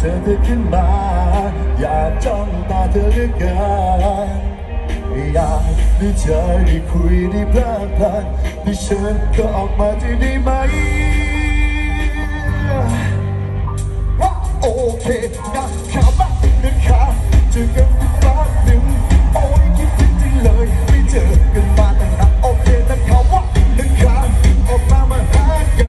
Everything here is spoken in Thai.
ธอเธอขึ้นมา อยากจ้องตาเธอเหลือเกินอยากได้เจอได้คุยได้เพลิดเพลินได้เชิญก็ออกมาที่ได้ไหมว่โอเคนะครับ